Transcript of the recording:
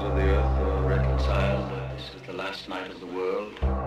kings of the earth are reconciled. This is the last night of the world.